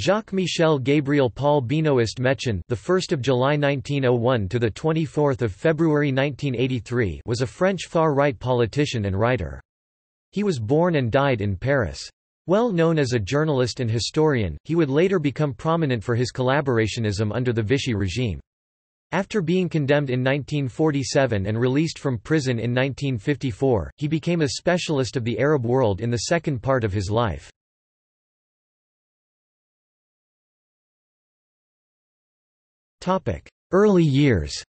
Jacques-Michel Gabriel Paul Benoist Mechin, the 1st of July 1901 to the 24th of February 1983, was a French far-right politician and writer. He was born and died in Paris. Well known as a journalist and historian, he would later become prominent for his collaborationism under the Vichy regime. After being condemned in 1947 and released from prison in 1954, he became a specialist of the Arab world in the second part of his life. Early years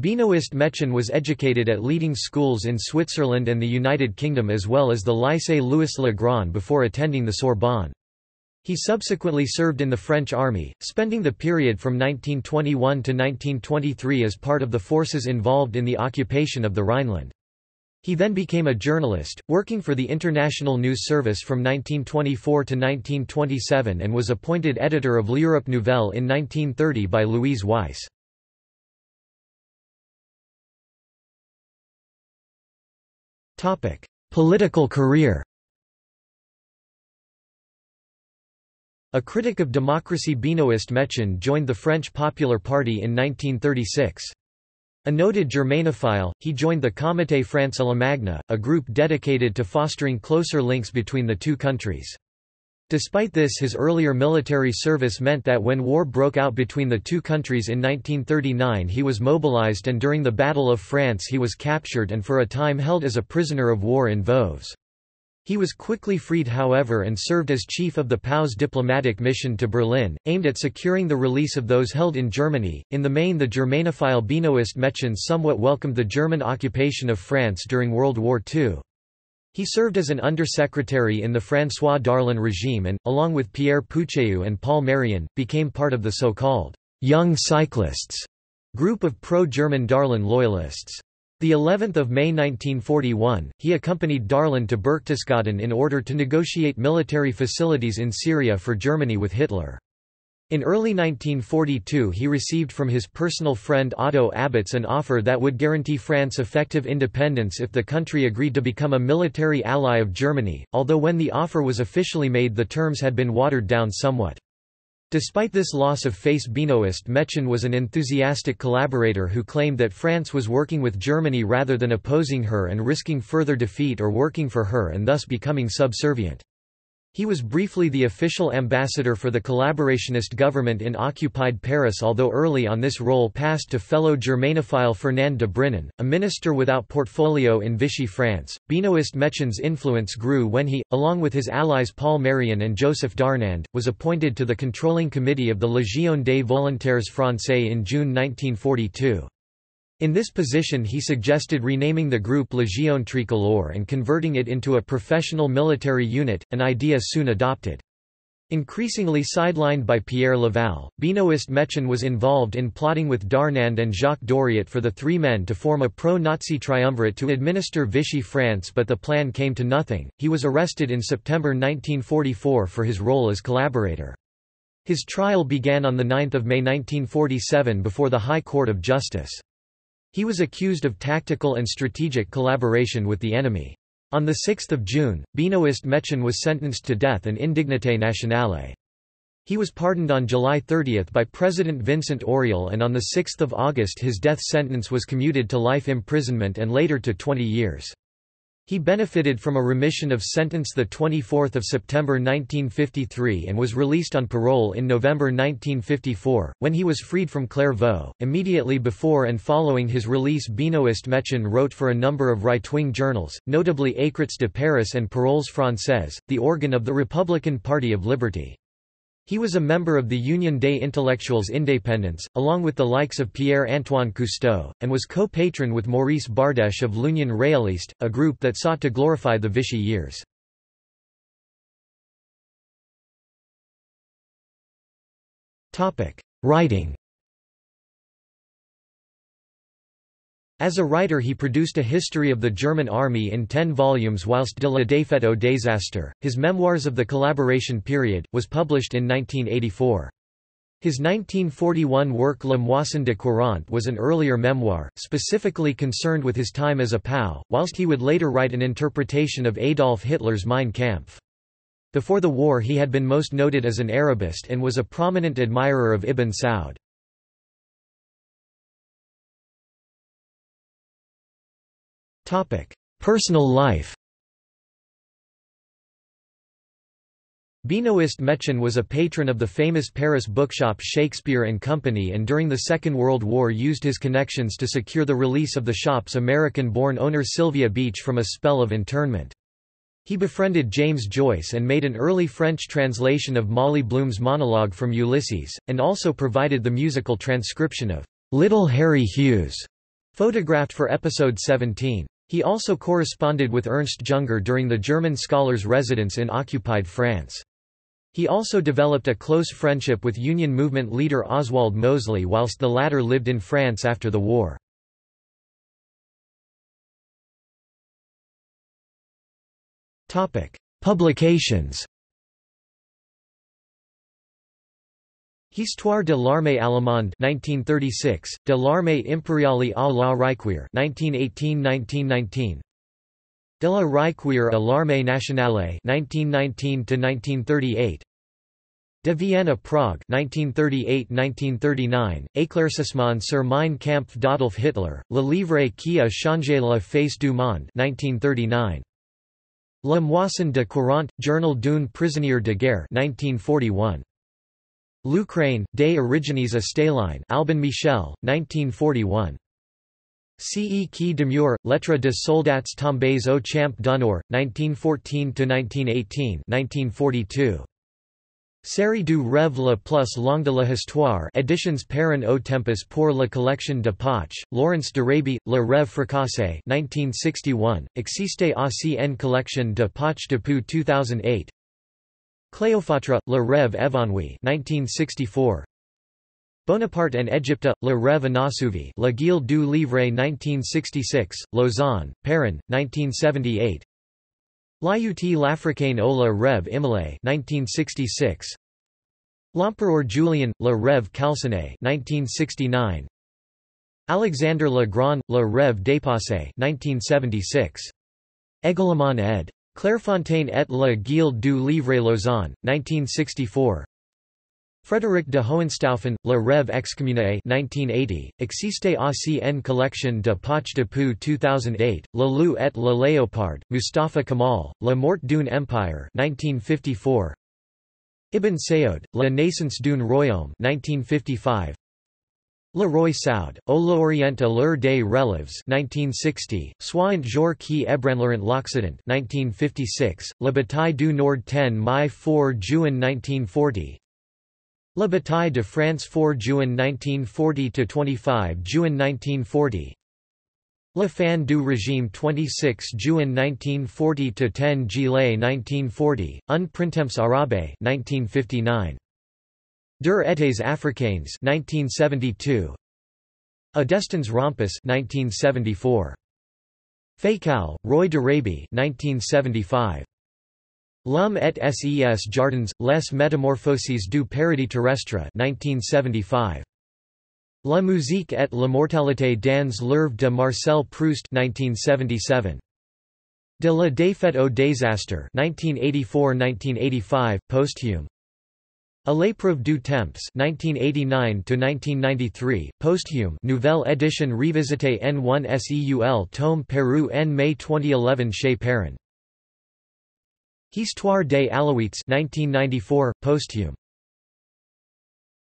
Benoist Mechin was educated at leading schools in Switzerland and the United Kingdom as well as the Lycée Louis le Grand before attending the Sorbonne. He subsequently served in the French army, spending the period from 1921 to 1923 as part of the forces involved in the occupation of the Rhineland. He then became a journalist, working for the International News Service from 1924 to 1927 and was appointed editor of L'Europe Nouvelle in 1930 by Louise Weiss. Political career A critic of democracy Benoist Mechin joined the French Popular Party in 1936. A noted Germanophile, he joined the Comité France la Allemagne, a group dedicated to fostering closer links between the two countries. Despite this his earlier military service meant that when war broke out between the two countries in 1939 he was mobilized and during the Battle of France he was captured and for a time held as a prisoner of war in Vosges. He was quickly freed however and served as chief of the POW's diplomatic mission to Berlin, aimed at securing the release of those held in Germany. In the main the Germanophile Benoist Mechin somewhat welcomed the German occupation of France during World War II. He served as an undersecretary in the François Darlan regime and, along with Pierre Pucheu and Paul Marion, became part of the so-called «young cyclists» group of pro-German Darlan loyalists. The 11th of May 1941, he accompanied Darlan to Berchtesgaden in order to negotiate military facilities in Syria for Germany with Hitler. In early 1942 he received from his personal friend Otto Abetz an offer that would guarantee France effective independence if the country agreed to become a military ally of Germany, although when the offer was officially made the terms had been watered down somewhat. Despite this loss of face Benoist Mechin was an enthusiastic collaborator who claimed that France was working with Germany rather than opposing her and risking further defeat or working for her and thus becoming subservient. He was briefly the official ambassador for the collaborationist government in occupied Paris although early on this role passed to fellow Germanophile Fernand de Brinon, a minister without portfolio in Vichy France. Benoist Mechin's influence grew when he, along with his allies Paul Marion and Joseph Darnand, was appointed to the controlling committee of the Légion des Volontaires Français in June 1942. In this position he suggested renaming the group Légion Tricolore and converting it into a professional military unit, an idea soon adopted. Increasingly sidelined by Pierre Laval, Benoist Mechin was involved in plotting with Darnand and Jacques Doriot for the three men to form a pro-Nazi triumvirate to administer Vichy France but the plan came to nothing. He was arrested in September 1944 for his role as collaborator. His trial began on 9 May 1947 before the High Court of Justice. He was accused of tactical and strategic collaboration with the enemy. On 6 June, Benoist Mechin was sentenced to death in indignité nationale. He was pardoned on July 30 by President Vincent Auriol and on 6 August his death sentence was commuted to life imprisonment and later to 20 years. He benefited from a remission of sentence 24 September 1953 and was released on parole in November 1954, when he was freed from Clairvaux. Immediately before and following his release Benoist Mechin wrote for a number of right-wing journals, notably Écrits de Paris and Paroles Françaises, the organ of the Republican Party of Liberty. He was a member of the Union des Intellectuels Indépendants, along with the likes of Pierre-Antoine Cousteau, and was co-patron with Maurice Bardèche of L'Union Réaliste, a group that sought to glorify the Vichy years. Writing As a writer he produced a history of the German army in ten volumes whilst De la défaite au désastre, his Memoirs of the Collaboration Period, was published in 1984. His 1941 work Le Moisson de Quarante was an earlier memoir, specifically concerned with his time as a POW, whilst he would later write an interpretation of Adolf Hitler's Mein Kampf. Before the war he had been most noted as an Arabist and was a prominent admirer of Ibn Saud. Personal life Benoist Mechin was a patron of the famous Paris bookshop Shakespeare and Company and during the Second World War used his connections to secure the release of the shop's American-born owner Sylvia Beach from a spell of internment. He befriended James Joyce and made an early French translation of Molly Bloom's monologue from Ulysses, and also provided the musical transcription of Little Harry Hughes, photographed for episode 17. He also corresponded with Ernst Junger during the German scholar's residence in occupied France. He also developed a close friendship with Union movement leader Oswald Mosley whilst the latter lived in France after the war. Publications Histoire de l'armée allemande 1936, de l'armée impériale à la Reichswehr 1918-1919 De la Reichswehr à l'armée nationale 1919-1938 De Vienne à Prague 1938-1939, Éclaircissement sur Mein Kampf d'Adolf Hitler, le livre qui a changé la face du monde 1939. La Moisson de Quarante, Journal d'un prisonnier de guerre 1941. L'Ukraine, des origines à Staline Albin Michel, 1941. Ce qui demeure, Lettres de soldats tombés au champ d'honneur, 1914–1918 1942. Série du rêve le plus long de la histoire Editions Perrin au Tempus pour la collection de Poch, Lawrence d'Arabie, Le Rêve fracassé 1961, existe aussi en collection de Poch depuis 2008 Cléopâtre, Le Rêve évanoui 1964 Bonaparte en Égypte, Le Rêve inasouvi La Guilde du Livre 1966, Lausanne, Perrin, 1978 Lyautey l'Africain au Le Rêve immolé 1966 L'Empereur Julien, Le Rêve calciné 1969 Alexandre le Grand, Le Rêve dépassé 1976 Également ed. Clairefontaine et la Guilde du Livre Lausanne, 1964 Frédéric de Hohenstaufen, Le Rêve excommunié 1980, Existe aussi en collection de Poch depuis 2008, Le Loup et le Léopard, Mustafa Kemal, La Mort d'un Empire 1954, Ibn Saud, La naissance d'un royaume 1955, Le Roi Saud, Au l'Orient à l'heure des relèves 1960, Soit jour qui ébranleront l'Occident 1956, La bataille du Nord 10 mai 4 juin 1940, La bataille de France 4 juin 1940–25 juin 1940 La fin du régime 26 juin 1940–10 juillet 1940, Un printemps arabe 1959. Der étés africains 1972. A destins rompus 1974. Fayçal, Roy d'Arabie 1975. L'homme et ses jardins, les métamorphoses du paradis terrestre 1975. La musique et l'immortalité dans l'œuvre de Marcel Proust 1977. De la défaite au désastre 1984-1985, posthume. A l'épreuve du temps 1989-1993, posthume nouvelle édition revisitée N1 SEUL tome Peru en mai 2011 chez Perrin. Histoire des Alaouites 1994, posthume